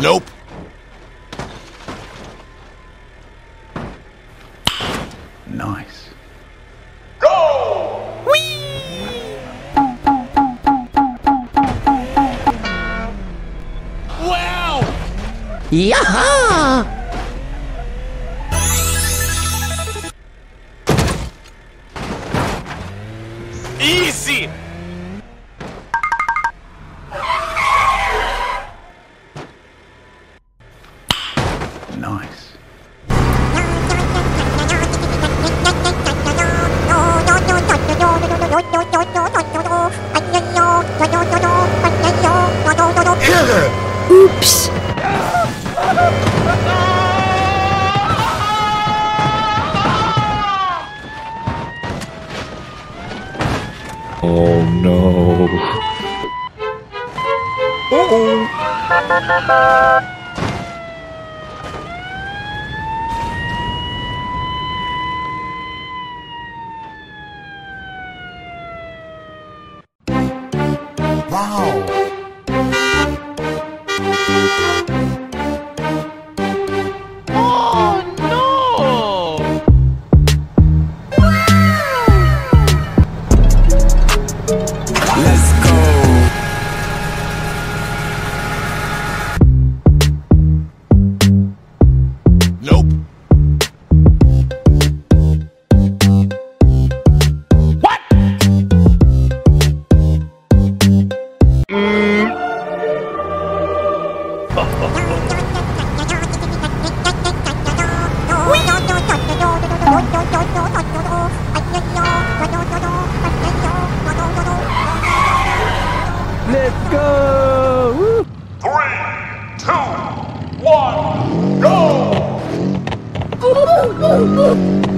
Nope. Nice. Go. Wow! Easy! 不不不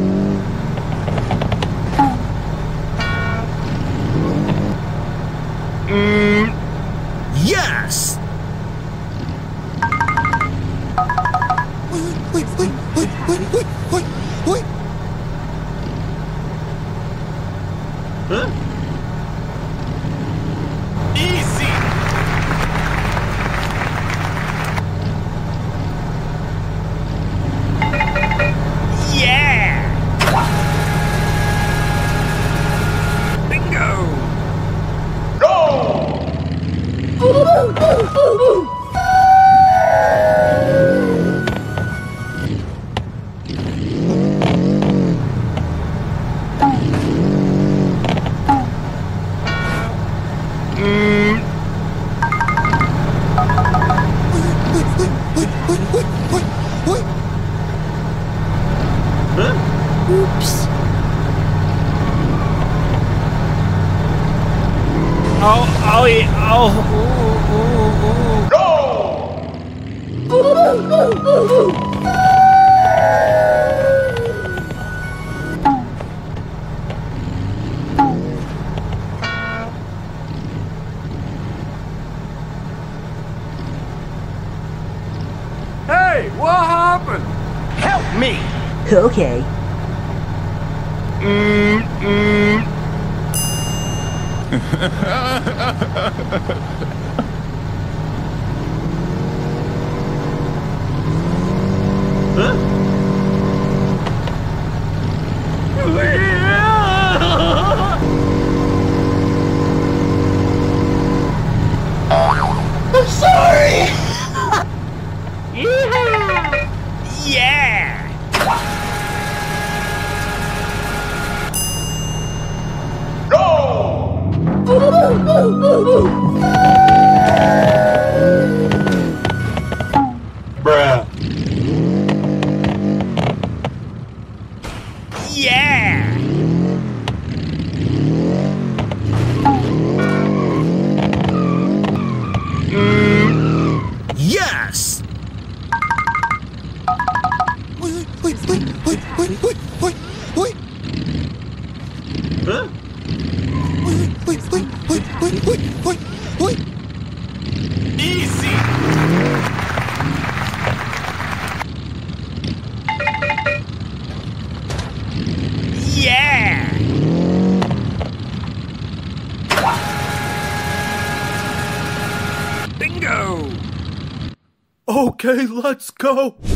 Bruh. Go.